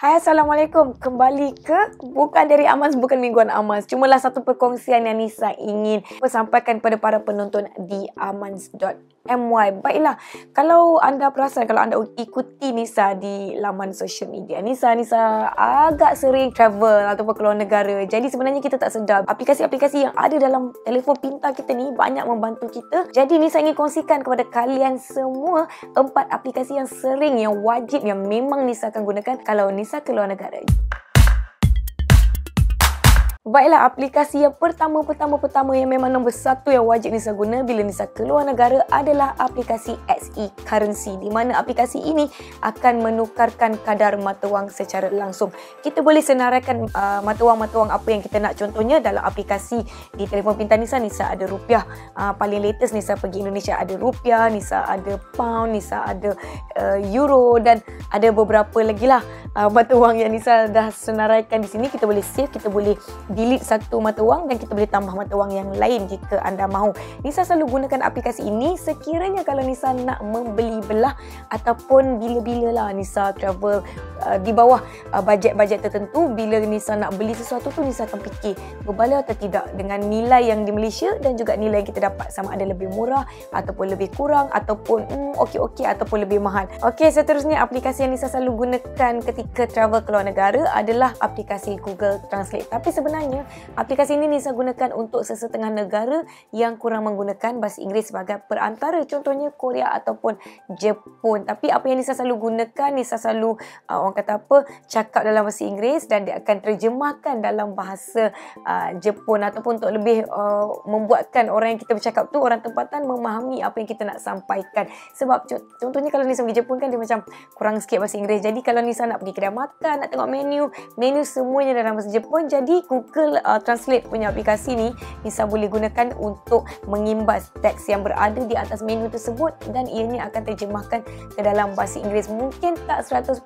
Hai Assalamualaikum. Kembali ke? Bukan dari Amas Bukan Mingguan Amas Cumalah satu perkongsian yang Nisa ingin Sampaikan kepada para penonton Di amans.my Baiklah Kalau anda perasan Kalau anda ikuti Nisa Di laman social media Nisa Nisa agak sering travel Ataupun keluar negara. Jadi sebenarnya kita tak sedar. Aplikasi-aplikasi yang ada dalam Telefon pintar kita ni Banyak membantu kita. Jadi Nisa ingin kongsikan Kepada kalian semua Empat aplikasi yang sering Yang wajib Yang memang Nisa akan gunakan Kalau Nisa මිසක් ලෝන කරයි. Baiklah, aplikasi yang pertama-pertama-pertama yang memang nombor satu yang wajib Nisa guna bila Nisa keluar negara adalah aplikasi XE Currency di mana aplikasi ini akan menukarkan kadar mata wang secara langsung. Kita boleh senaraikan uh, mata wang-mata wang apa yang kita nak. Contohnya dalam aplikasi di telefon pintar Nisa, Nisa ada rupiah. Uh, paling latest Nisa pergi Indonesia ada rupiah, Nisa ada pound, Nisa ada uh, euro dan ada beberapa lagi lah uh, mata wang yang Nisa dah senaraikan di sini. Kita boleh save, kita boleh delete satu mata wang dan kita boleh tambah mata wang yang lain jika anda mahu. Nisa selalu gunakan aplikasi ini sekiranya kalau Nisa nak membeli belah ataupun bila-bila lah Nisa travel uh, di bawah uh, bajet-bajet tertentu bila Nisa nak beli sesuatu tu Nisa akan fikir berbala atau tidak dengan nilai yang di Malaysia dan juga nilai yang kita dapat sama ada lebih murah ataupun lebih kurang ataupun hmm, okey-okey ataupun lebih mahal. Okey seterusnya aplikasi yang Nisa selalu gunakan ketika travel ke luar negara adalah aplikasi Google Translate. Tapi sebenarnya sebenarnya aplikasi ini Nisa gunakan untuk sesetengah negara yang kurang menggunakan bahasa Inggeris sebagai perantara. Contohnya Korea ataupun Jepun. Tapi apa yang Nisa selalu gunakan Nisa selalu uh, orang kata apa cakap dalam bahasa Inggeris dan dia akan terjemahkan dalam bahasa uh, Jepun. Ataupun untuk lebih uh, membuatkan orang yang kita bercakap tu orang tempatan memahami apa yang kita nak sampaikan. Sebab contohnya kalau Nisa pergi Jepun kan dia macam kurang sikit bahasa Inggeris. Jadi kalau Nisa nak pergi kedai makan nak tengok menu menu semuanya dalam bahasa Jepun. Jadi Google Google uh, Translate punya aplikasi ni Nisa boleh gunakan untuk mengimbas teks yang berada di atas menu tersebut dan ianya akan terjemahkan ke dalam bahasa Inggeris. Mungkin tak 100%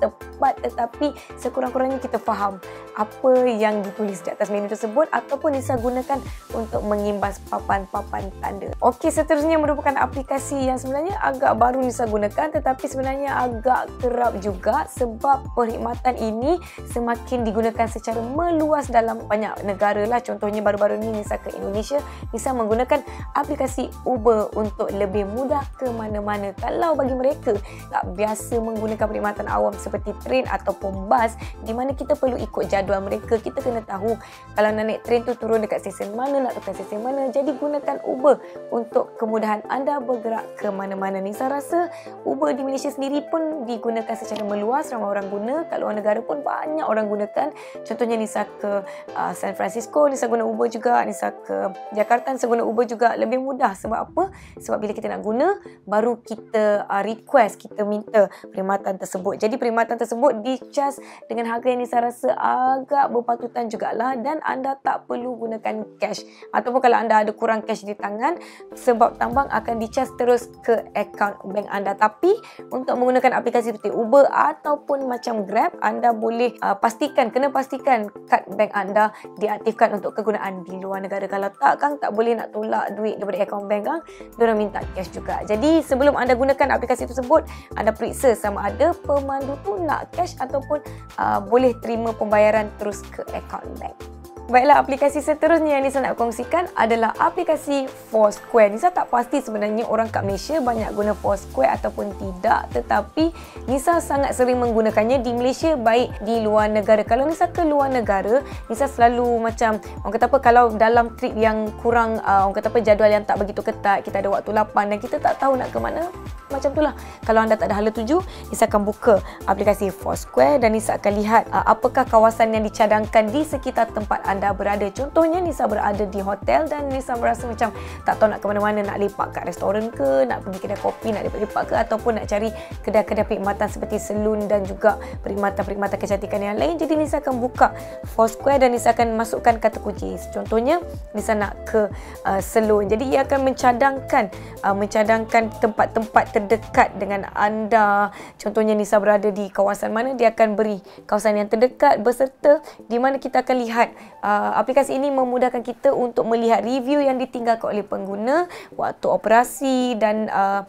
tepat tetapi sekurang-kurangnya kita faham apa yang ditulis di atas menu tersebut ataupun Nisa gunakan untuk mengimbas papan-papan tanda. Okey, seterusnya merupakan aplikasi yang sebenarnya agak baru Nisa gunakan tetapi sebenarnya agak kerap juga sebab perkhidmatan ini semakin digunakan secara meluas dalam dalam banyak negara lah. Contohnya baru-baru ni Nisa ke Indonesia Nisa menggunakan aplikasi Uber untuk lebih mudah ke mana-mana. Kalau bagi mereka tak biasa menggunakan perkhidmatan awam seperti train ataupun bas di mana kita perlu ikut jadual mereka. Kita kena tahu kalau nak naik train tu turun dekat stesen mana nak tukar stesen mana. Jadi gunakan Uber untuk kemudahan anda bergerak ke mana-mana. Nisa rasa Uber di Malaysia sendiri pun digunakan secara meluas ramai orang guna. Kat luar negara pun banyak orang gunakan. Contohnya Nisa ke uh, San Francisco Nisa guna Uber juga Nisa ke Jakarta Nisa guna Uber juga lebih mudah. Sebab apa? Sebab bila kita nak guna baru kita uh, request kita minta perkhidmatan tersebut. Jadi perkhidmatan tersebut dicas dengan harga yang Nisa rasa agak berpatutan jugalah dan anda tak perlu gunakan cash. Ataupun kalau anda ada kurang cash di tangan sebab tambang akan dicas terus ke akaun bank anda. Tapi untuk menggunakan aplikasi seperti Uber ataupun macam Grab anda boleh uh, pastikan kena pastikan kad bank anda anda diaktifkan untuk kegunaan di luar negara. Kalau tak, Kang tak boleh nak tolak duit daripada akaun bank Kang. Diorang minta cash juga. Jadi sebelum anda gunakan aplikasi tersebut, anda periksa sama ada pemandu tu nak cash ataupun uh, boleh terima pembayaran terus ke akaun bank. Baiklah, aplikasi seterusnya yang Nisa nak kongsikan adalah aplikasi Foursquare. Nisa tak pasti sebenarnya orang kat Malaysia banyak guna Foursquare ataupun tidak. Tetapi Nisa sangat sering menggunakannya di Malaysia baik di luar negara. Kalau Nisa ke luar negara, Nisa selalu macam, orang kata apa, kalau dalam trip yang kurang, uh, orang kata apa, jadual yang tak begitu ketat, kita ada waktu lapan dan kita tak tahu nak ke mana, macam itulah. Kalau anda tak ada hala tuju, Nisa akan buka aplikasi Foursquare dan Nisa akan lihat uh, apakah kawasan yang dicadangkan di sekitar tempat anda anda berada. Contohnya Nisa berada di hotel dan Nisa merasa macam tak tahu nak ke mana-mana, nak lepak kat restoran ke, nak pergi kedai kopi, nak lepak-lepak ke ataupun nak cari kedai-kedai perkhidmatan seperti salon dan juga perkhidmatan-perkhidmatan kecantikan yang lain. Jadi Nisa akan buka Foursquare dan Nisa akan masukkan kata kunci. Contohnya Nisa nak ke uh, salon. Jadi ia akan mencadangkan uh, mencadangkan tempat-tempat terdekat dengan anda. Contohnya Nisa berada di kawasan mana, dia akan beri kawasan yang terdekat berserta di mana kita akan lihat uh, uh, aplikasi ini memudahkan kita untuk melihat review yang ditinggalkan oleh pengguna waktu operasi dan uh,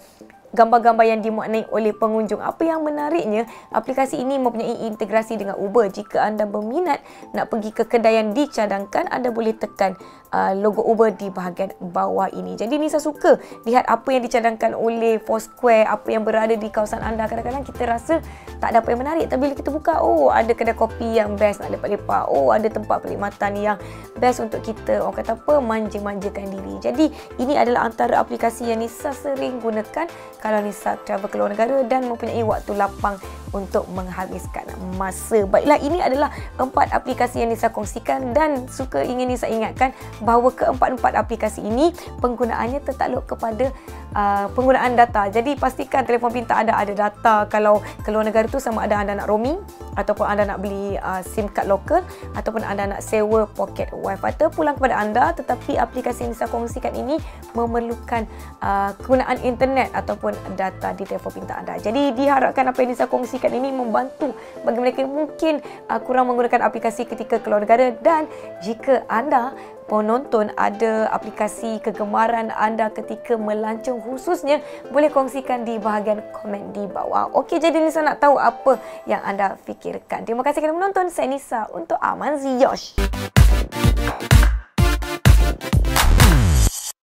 gambar-gambar yang dimaknai oleh pengunjung. Apa yang menariknya, aplikasi ini mempunyai integrasi dengan Uber. Jika anda berminat nak pergi ke kedai yang dicadangkan, anda boleh tekan uh, logo Uber di bahagian bawah ini. Jadi Nisa suka lihat apa yang dicadangkan oleh Foursquare, apa yang berada di kawasan anda. Kadang-kadang kita rasa tak ada apa yang menarik. Tapi bila kita buka, oh ada kedai kopi yang best nak lepak-lepak. Oh ada tempat perkhidmatan yang best untuk kita. Orang kata apa? Manja-manjakan diri. Jadi ini adalah antara aplikasi yang Nisa sering gunakan kalau Nisa travel ke luar negara dan mempunyai waktu lapang untuk menghabiskan masa. Baiklah, ini adalah empat aplikasi yang Nisa kongsikan dan suka ingin Nisa ingatkan bahawa keempat-empat aplikasi ini penggunaannya tertakluk kepada uh, penggunaan data. Jadi pastikan telefon pintar anda ada data kalau ke luar negara tu sama ada anda nak roaming ataupun anda nak beli uh, SIM card lokal ataupun anda nak sewa pocket wifi terpulang kepada anda tetapi aplikasi yang Nisa kongsikan ini memerlukan uh, kegunaan internet ataupun data di telefon pintar anda. Jadi diharapkan apa yang Nisa kongsikan ini membantu bagi mereka yang mungkin uh, kurang menggunakan aplikasi ketika keluar negara dan jika anda penonton ada aplikasi kegemaran anda ketika melancong khususnya boleh kongsikan di bahagian komen di bawah. Okey jadi Nisa nak tahu apa yang anda fikirkan. Terima kasih kerana menonton. Saya Nisa untuk Aman Ziyosh.